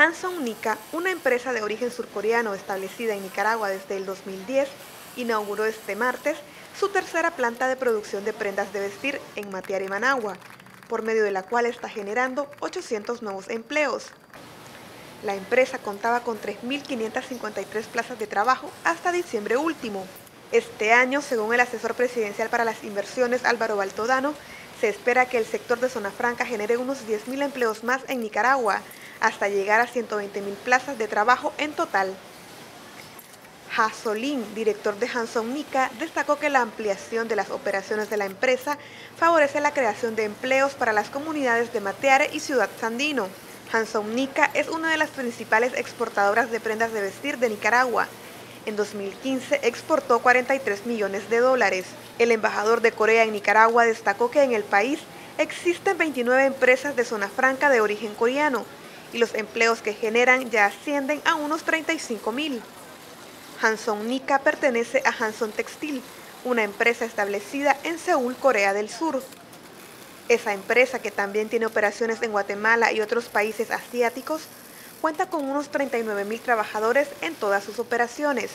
Hanson Nika, una empresa de origen surcoreano establecida en Nicaragua desde el 2010, inauguró este martes su tercera planta de producción de prendas de vestir en Matiare, Managua, por medio de la cual está generando 800 nuevos empleos. La empresa contaba con 3.553 plazas de trabajo hasta diciembre último. Este año, según el asesor presidencial para las inversiones Álvaro Baltodano, se espera que el sector de Zona Franca genere unos 10.000 empleos más en Nicaragua, hasta llegar a 120.000 plazas de trabajo en total. Hasolín, director de Hanson Nica, destacó que la ampliación de las operaciones de la empresa favorece la creación de empleos para las comunidades de Mateare y Ciudad Sandino. Hanson Nica es una de las principales exportadoras de prendas de vestir de Nicaragua. En 2015 exportó 43 millones de dólares. El embajador de Corea en Nicaragua destacó que en el país existen 29 empresas de zona franca de origen coreano y los empleos que generan ya ascienden a unos 35 mil. Hanson Nika pertenece a Hanson Textil, una empresa establecida en Seúl, Corea del Sur. Esa empresa, que también tiene operaciones en Guatemala y otros países asiáticos, cuenta con unos 39 mil trabajadores en todas sus operaciones.